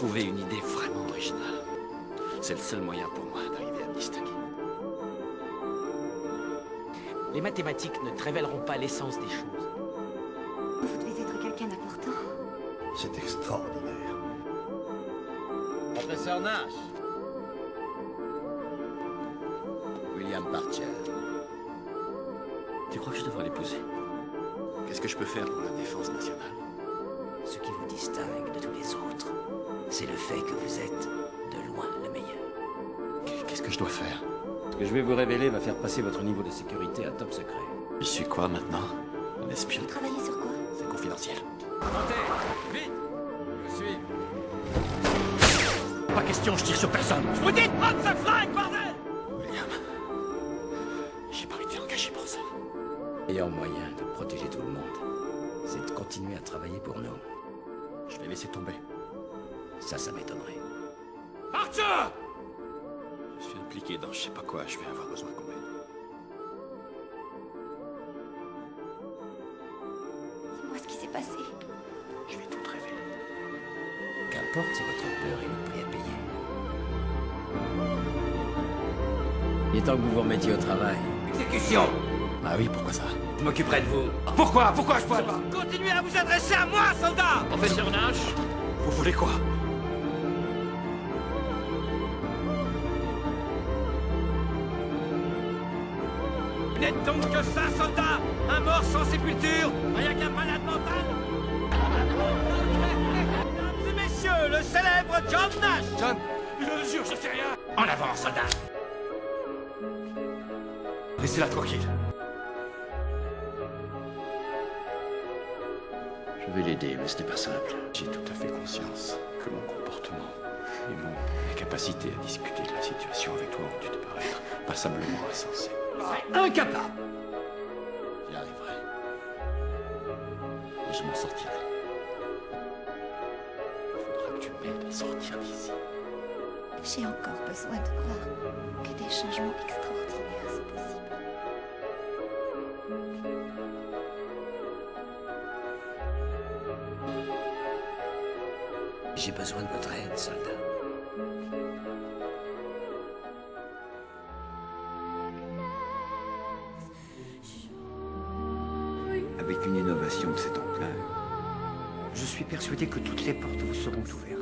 trouver une idée vraiment originale. C'est le seul moyen pour moi d'arriver à me distinguer. Les mathématiques ne te révéleront pas l'essence des choses. Vous devez être quelqu'un d'important. C'est extraordinaire. Professeur Nash. William Parcher. Tu crois que je devrais l'épouser? Qu'est-ce que je peux faire pour la défense nationale? Ce qui vous distingue de tous les autres, c'est le fait que vous êtes de loin le meilleur. Qu'est-ce que je dois faire? Ce que je vais vous révéler va faire passer votre niveau de sécurité à top secret. Je suis quoi maintenant? Un espion? Vous travaillez sur quoi? C'est confidentiel. Montez Vite Je suis. Pas question, je tire sur personne. Je vous dis de prendre ce flingue, bordel William, j'ai pas été engagé pour ça. Le meilleur moyen de protéger tout le monde, c'est de continuer à travailler pour nous. Je vais laisser tomber. Ça, ça m'étonnerait. Arthur Je suis impliqué dans je sais pas quoi, je vais avoir besoin qu'on m'aide. Dis-moi ce qui s'est passé. Je vais tout te révéler. Qu'importe si votre peur est le prix à payer. Il est temps que vous vous remettiez au travail. Exécution Bah oui, pourquoi ça? Je m'occuperai de vous. Pourquoi? Pourquoi je pourrais pas? Continuez à vous adresser à moi, soldat Professeur Nash? Vous voulez quoi? N'êtes donc que ça, soldat Un mort sans sépulture Rien qu'un malade mental. Mesdames et messieurs, le célèbre John Nash. John. Je le jure, je sais rien. En avant, soldat. Laissez-la tranquille. Je vais l'aider, mais ce n'est pas simple. J'ai tout à fait conscience que mon comportement et mon incapacité à discuter de la situation avec toi ont dû te paraître passablement insensés. Incapable J'y arriverai. Et je m'en sortirai. Il faudra que tu m'aides à sortir d'ici. J'ai encore besoin de croire que des changements extraordinaires sont possibles. J'ai besoin de votre aide, soldat. Avec une innovation de cette ampleur, je suis persuadé que toutes les portes vous seront ouvertes.